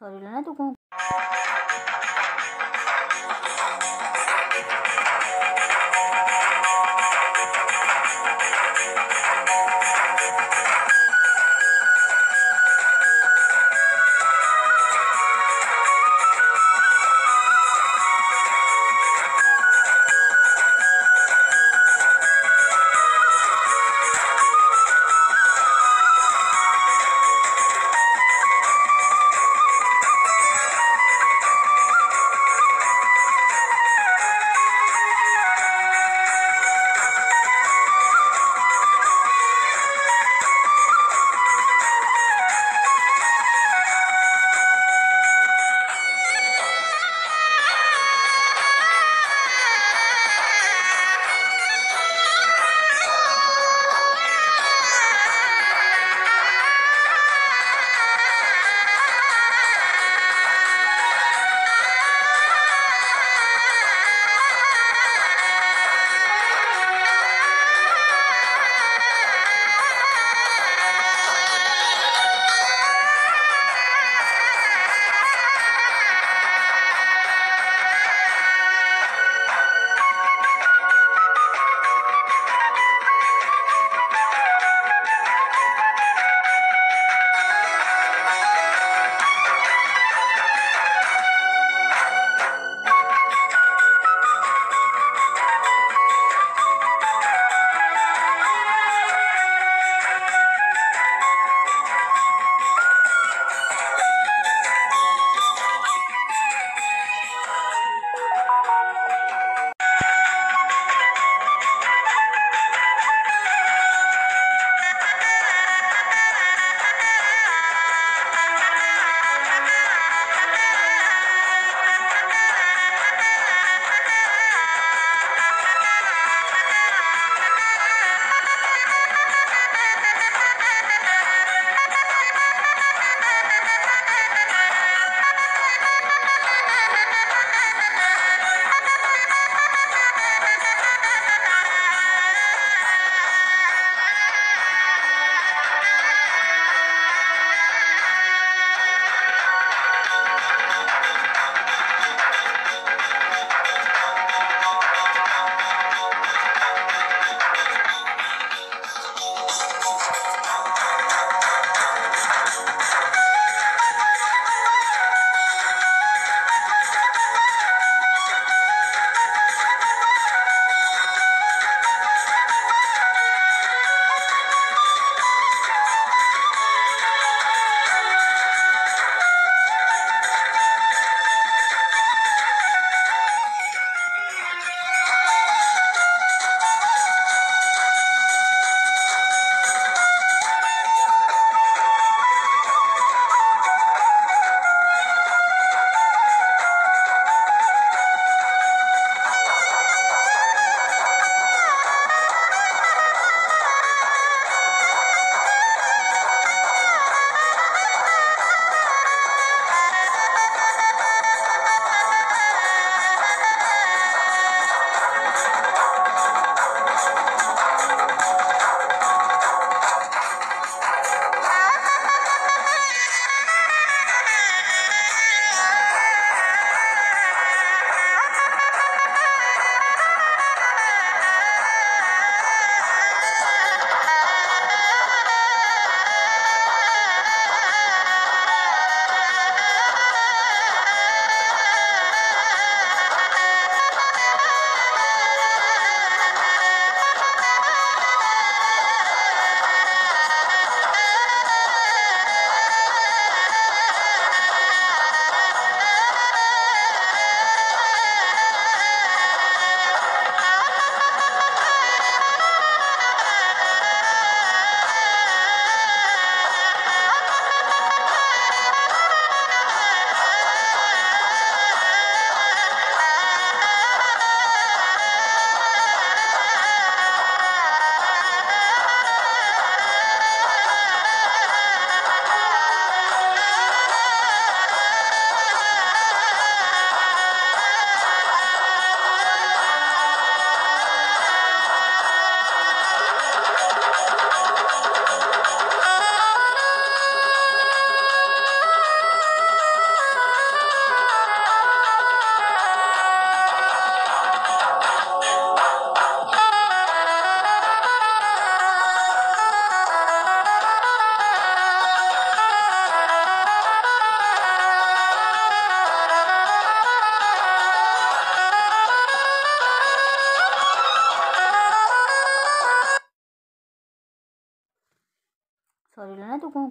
sorry না তো Babilonia,